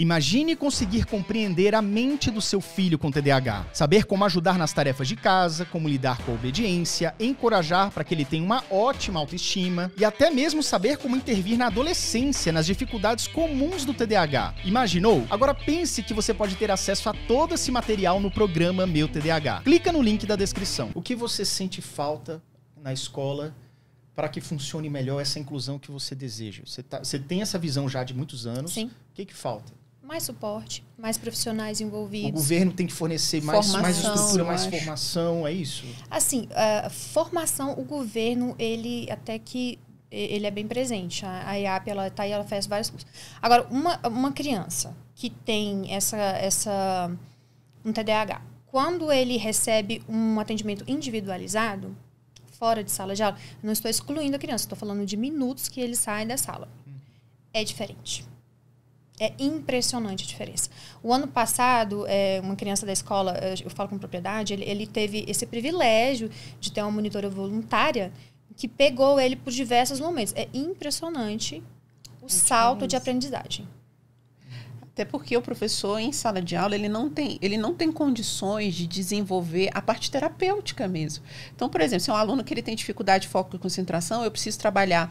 Imagine conseguir compreender a mente do seu filho com TDAH, saber como ajudar nas tarefas de casa, como lidar com a obediência, encorajar para que ele tenha uma ótima autoestima e até mesmo saber como intervir na adolescência nas dificuldades comuns do TDAH. Imaginou? Agora pense que você pode ter acesso a todo esse material no programa Meu TDAH. Clica no link da descrição. O que você sente falta na escola para que funcione melhor essa inclusão que você deseja? Você, tá, você tem essa visão já de muitos anos. Sim. O que, que falta? Mais suporte, mais profissionais envolvidos. O governo tem que fornecer mais, mais Formação, estrutura, eu mais acho. formação, é isso? Assim, a formação, o governo, ele até que ele é bem presente. A, IAP, ela tá aí, ela faz vários cursos. Agora, uma, uma criança que tem essa, essa um TDAH, quando ele recebe um atendimento individualizado, fora de sala de aula, eu não estou excluindo a criança, estou falando de minutos que ele sai da sala. É diferente. É impressionante a diferença. O ano passado, é, uma criança da escola, eu falo com propriedade, ele, ele teve esse privilégio de ter uma monitora voluntária que pegou ele por diversos momentos. É impressionante o salto de aprendizagem. Até porque o professor em sala de aula ele não tem, ele não tem condições de desenvolver a parte terapêutica mesmo. Então, por exemplo, se é um aluno que ele tem dificuldade de foco e concentração, eu preciso trabalhar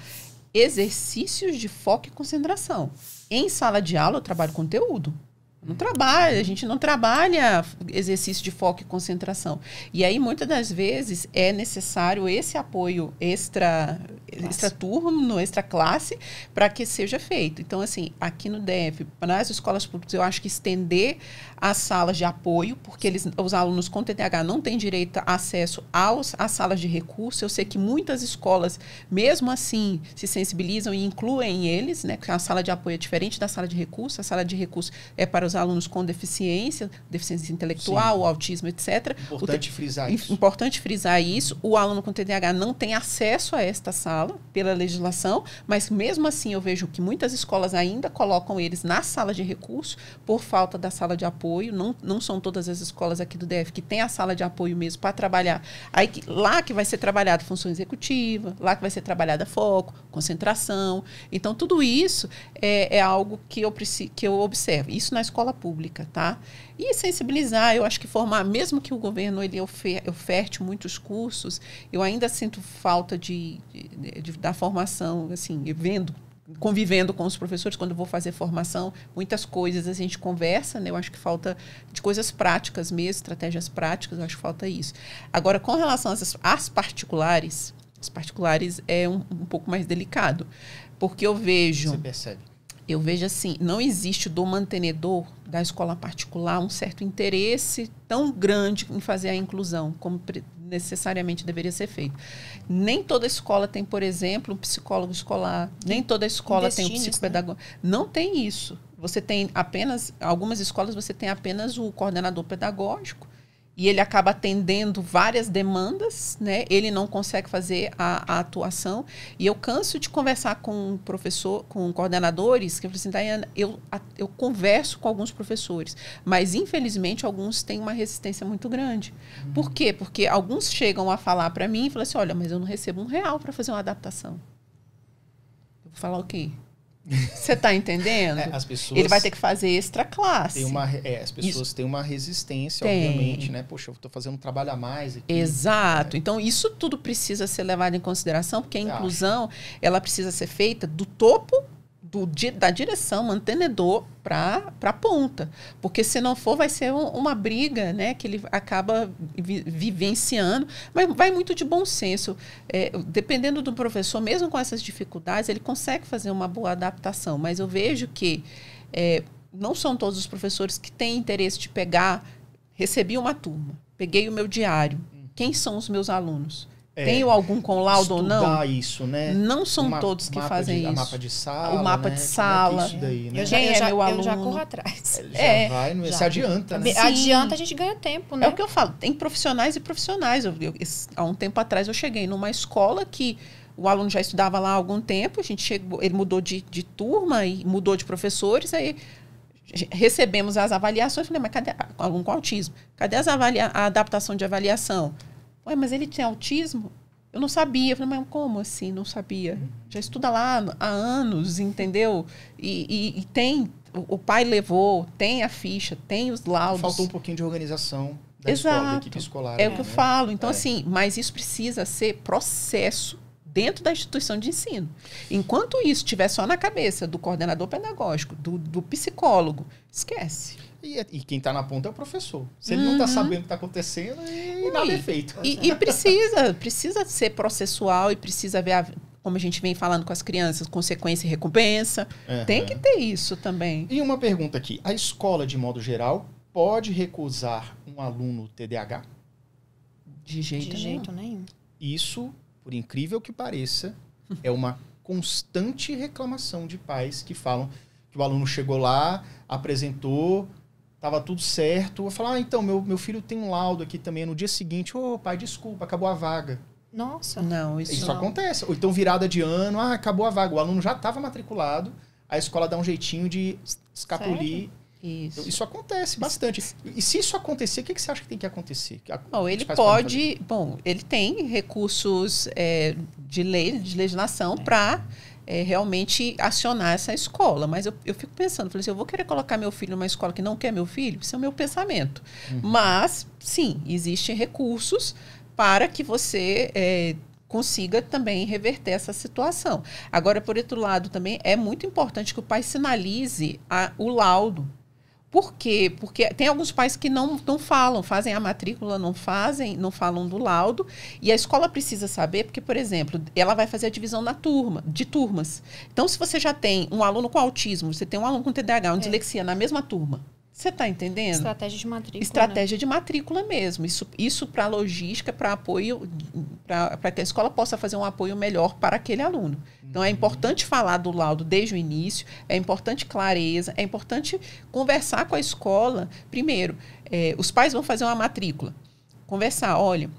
exercícios de foco e concentração. Em sala de aula eu trabalho conteúdo. Não trabalha, a gente não trabalha exercício de foco e concentração. E aí, muitas das vezes, é necessário esse apoio extra, extra turno, extra classe, para que seja feito. Então, assim, aqui no DF, nas escolas públicas, eu acho que estender as salas de apoio, porque eles, os alunos com TDAH não têm direito a acesso aos, às salas de recurso. Eu sei que muitas escolas, mesmo assim, se sensibilizam e incluem eles, né? Porque a sala de apoio é diferente da sala de recurso. A sala de recurso é para os alunos com deficiência, deficiência intelectual, autismo, etc. Importante frisar Im- isso. Importante frisar isso. O aluno com TDAH não tem acesso a esta sala pela legislação, mas mesmo assim eu vejo que muitas escolas ainda colocam eles na sala de recurso por falta da sala de apoio. Não, não são todas as escolas aqui do DF que têm a sala de apoio mesmo para trabalhar. Aí que- lá que vai ser trabalhada função executiva, lá que vai ser trabalhada foco, concentração. Então tudo isso é, é algo que eu que eu observo. Isso na escola pública, tá? E sensibilizar, eu acho que formar, mesmo que o governo ele ofer- oferte muitos cursos, eu ainda sinto falta de, de- de- da formação, assim, vendo, convivendo com os professores quando eu vou fazer formação, muitas coisas a gente conversa, né? Eu acho que falta de coisas práticas mesmo, estratégias práticas, eu acho que falta isso. Agora, com relação às, às particulares, as particulares é um, um pouco mais delicado, porque eu vejo Você percebe. Eu vejo assim, não existe do mantenedor da escola particular um certo interesse tão grande em fazer a inclusão como necessariamente deveria ser feito. Nem toda escola tem, por exemplo, um psicólogo escolar, nem toda escola tem um nisso, né? psicopedagogo. Não tem isso. Você tem apenas, algumas escolas você tem apenas o coordenador pedagógico e ele acaba atendendo várias demandas, né? Ele não consegue fazer a, a atuação. E eu canso de conversar com professor, com coordenadores, que eu falo assim, Dayana, eu, eu converso com alguns professores, mas infelizmente alguns têm uma resistência muito grande. Por quê? Porque alguns chegam a falar para mim e falam assim, olha, mas eu não recebo um real para fazer uma adaptação. Eu vou falar o quê? Você está entendendo? É, as pessoas Ele vai ter que fazer extra classe. Uma, é, as pessoas têm uma resistência, Tem. obviamente, né? Poxa, eu tô fazendo um trabalho a mais aqui. Exato. Então, isso tudo precisa ser levado em consideração, porque a inclusão ela precisa ser feita do topo do, da direção, mantenedor, para a ponta. Porque se não for, vai ser um- uma briga né, que ele acaba vi- vivenciando. Mas vai muito de bom senso. É, dependendo do professor, mesmo com essas dificuldades, ele consegue fazer uma boa adaptação. Mas eu vejo que é, não são todos os professores que têm interesse de pegar. Recebi uma turma, peguei o meu diário. Quem são os meus alunos? É, Tenho algum com laudo ou não? Isso, né? Não são Ma- todos que fazem de, isso. mapa de sala. O mapa né? de Como é que é sala. isso daí, né? Eu já, Quem eu é já, meu eu já aluno? corro atrás. Já É, vai, não- já. se adianta, né? Sim. Adianta, a gente ganha tempo, né? É o que eu falo, tem profissionais e profissionais. Eu, eu- há um tempo atrás eu cheguei numa escola que o aluno já estudava lá há algum tempo, a gente chegou, ele mudou de, de turma e mudou de professores, aí recebemos as avaliações, falei, mas cadê a- aluno com autismo? Cadê as avalia a adaptação de avaliação? Ué, mas ele tem autismo? Eu não sabia. Eu falei, mas como assim? Não sabia. Já estuda lá há anos, entendeu? E, e- e tem o, pai levou, tem a ficha, tem os laudos. Faltou um pouquinho de organização da Exato. escola, da equipe escolar. É o né? que eu falo. Então, É. assim, mas isso precisa ser processo dentro da instituição de ensino. Enquanto isso estiver só na cabeça do coordenador pedagógico, do, do psicólogo, esquece. E, e quem tá na ponta é o professor. Se ele não tá Uhum. sabendo o que tá acontecendo, e nada é feito. E, e precisa, precisa ser processual e precisa ver, a- como a gente vem falando com as crianças, consequência e recompensa. Tem que ter isso também. E uma pergunta aqui. A escola, de modo geral, pode recusar um aluno TDAH? De jeito De nenhum. jeito nenhum. Isso, por incrível que pareça, é uma constante reclamação de pais que falam que o aluno chegou lá, apresentou, estava tudo certo. Eu falo, ah, então, meu, meu filho tem um laudo aqui também. No dia seguinte, ô pai, desculpa, acabou a vaga. Nossa. Não, isso, Isso não. acontece. Ou então, virada de ano, ah, acabou a vaga. O aluno já estava matriculado, a escola dá um jeitinho de escapulir. Isso. Isso acontece bastante. E se isso acontecer, o que, que você acha que tem que acontecer? Bom, ele pode. Bom, ele tem recursos é, de lei, de legislação, para realmente acionar essa escola. Mas eu, eu fico pensando, falei assim, eu vou querer colocar meu filho numa escola que não quer meu filho? Isso é o meu pensamento. Uhum. Mas, sim, existem recursos para que você. é, consiga também reverter essa situação. Agora, por outro lado, também é muito importante que o pai sinalize a- o laudo. Por quê? Porque tem alguns pais que não, não falam, fazem a matrícula, não fazem, não falam do laudo. E a escola precisa saber, porque, por exemplo, ela vai fazer a divisão na turma, de turmas. Então, se você já tem um aluno com autismo, você tem um aluno com TDAH, um dislexia na mesma turma, você está entendendo? Estratégia de matrícula. Estratégia de matrícula mesmo. Isso, isso para logística, para apoio, para que a escola possa fazer um apoio melhor para aquele aluno. Então é importante falar do laudo desde o início, é importante clareza, é importante conversar com a escola. Primeiro, eh, os pais vão fazer uma matrícula. Conversar, olha,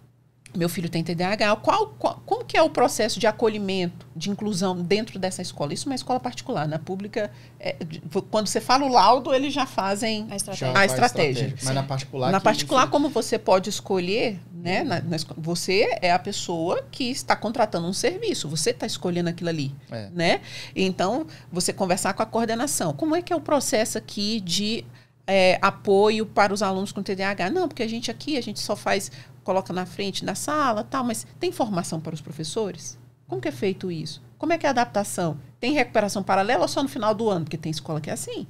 meu filho tem TDAH, qual, qual- como que é o processo de acolhimento, de inclusão dentro dessa escola? Isso é uma escola particular, na pública, é, quando você fala o laudo, eles já fazem A estratégia. A faz estratégia. Mas na particular. na particular, como você pode escolher, né? na- na você é a pessoa que está contratando um serviço, você está escolhendo aquilo ali, É. né? Então, você conversar com a coordenação. Como é que é o processo aqui de é, apoio para os alunos com TDAH? Não, porque a gente aqui, a gente só faz, coloca na frente da sala, tal, mas tem formação para os professores? Como que é feito isso? Como é que é a adaptação? Tem recuperação paralela ou só no final do ano? Porque tem escola que é assim.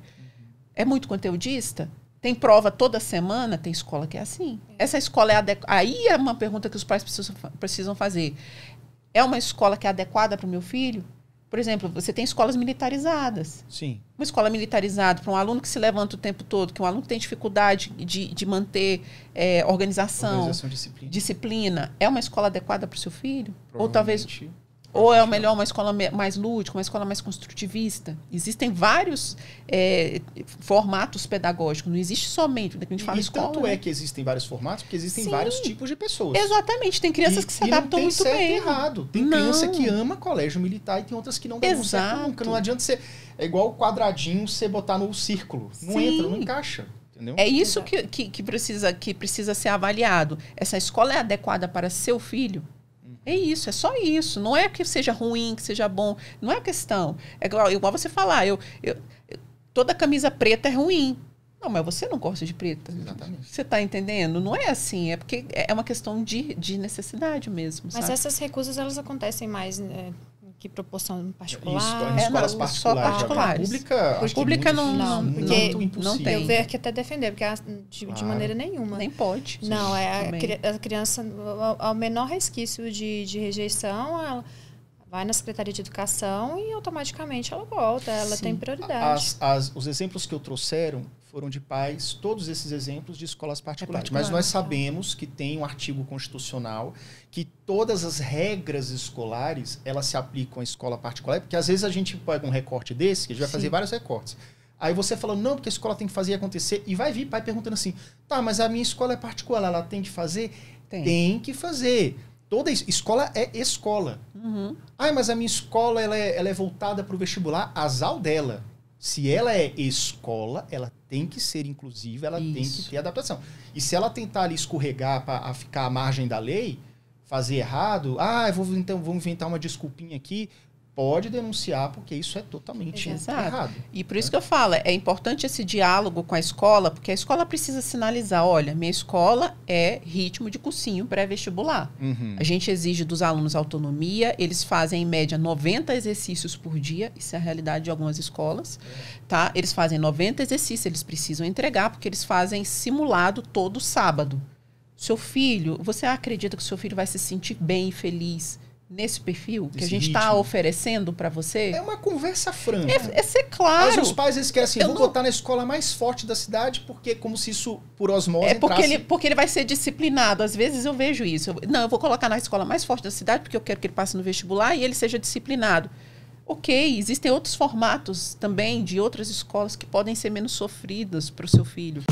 É muito conteudista? Tem prova toda semana? Tem escola que é assim. Essa escola é adequada. Aí é uma pergunta que os pais precisam, precisam fazer. É uma escola que é adequada para o meu filho? Por exemplo, você tem escolas militarizadas. Sim. Uma escola militarizada para um aluno que se levanta o tempo todo, que um aluno que tem dificuldade de, de manter é, organização, Organização disciplina. disciplina, é uma escola adequada para o seu filho? Ou talvez ou é o melhor uma escola mais lúdica, uma escola mais construtivista? Existem vários é, formatos pedagógicos, não existe somente, quando a gente fala e escola. tanto né? é que existem vários formatos, porque existem Sim. vários tipos de pessoas. Exatamente, tem crianças E- que se adaptam muito certo bem. E errado. Tem Não. criança que ama colégio militar e tem outras que não dão certo nunca. Não adianta ser. É igual o quadradinho você botar no círculo. Não Sim. entra, não encaixa. Entendeu? É isso que, que, que precisa, que precisa ser avaliado. Essa escola é adequada para seu filho? É isso, é só isso. Não é que seja ruim, que seja bom. Não é a questão. É igual, igual você falar, eu, eu- toda camisa preta é ruim. Não, mas você não gosta de preta. Exatamente. Você está entendendo? Não é assim. É porque é uma questão de, de necessidade mesmo. Mas sabe? essas recusas, elas acontecem mais é, que proporção particular? Isso, É, escolas não, particulares. só particulares. Pública, acho que Pública não- não, porque impossível. não tem. Eu vejo que até defender, porque a- de, de Claro. maneira nenhuma. Nem pode. Não, é a, a criança, ao, ao menor resquício de, de rejeição, ela vai na Secretaria de Educação e automaticamente ela volta, ela Sim. tem prioridade. As- as- os exemplos que eu trouxeram foram de pais, todos esses exemplos de escolas particulares. particular, Mas nós né? sabemos que tem um artigo constitucional que todas as regras escolares elas se aplicam à escola particular, porque às vezes a gente pega um recorte desse, que a gente vai Sim. fazer vários recortes. Aí você fala, não, porque a escola tem que fazer acontecer, e vai vir pai perguntando assim, tá, mas a minha escola é particular, ela tem que fazer? Tem. Tem que fazer. Toda es- escola é escola. Uhum. Ah, mas a minha escola ela é, ela é voltada para o vestibular, azar dela. Se ela é escola, ela tem que ser inclusiva, ela tem que Isso. ter adaptação. E se ela tentar ali escorregar para ficar à margem da lei, fazer errado, ah, eu vou então vou inventar uma desculpinha aqui, pode denunciar, porque isso é totalmente Exato. errado. E por isso que eu falo, é importante esse diálogo com a escola, porque a escola precisa sinalizar, olha, minha escola é ritmo de cursinho pré-vestibular. Uhum. A gente exige dos alunos autonomia, eles fazem em média 90 exercícios por dia, isso é a realidade de algumas escolas, tá? Eles fazem 90 exercícios, eles precisam entregar porque eles fazem simulado todo sábado. Seu filho, você acredita que o seu filho vai se sentir bem e feliz nesse perfil que a Nesse gente está oferecendo para você? É uma conversa franca. É, é ser claro. Mas os pais eles querem assim, Eu vou não- botar na escola mais forte da cidade, porque como se isso, por osmose, É porque entrasse- ele, porque ele vai ser disciplinado. Às vezes eu vejo isso. Eu- não, eu vou colocar na escola mais forte da cidade porque eu quero que ele passe no vestibular e ele seja disciplinado. Ok, existem outros formatos também de outras escolas que podem ser menos sofridas para o seu filho.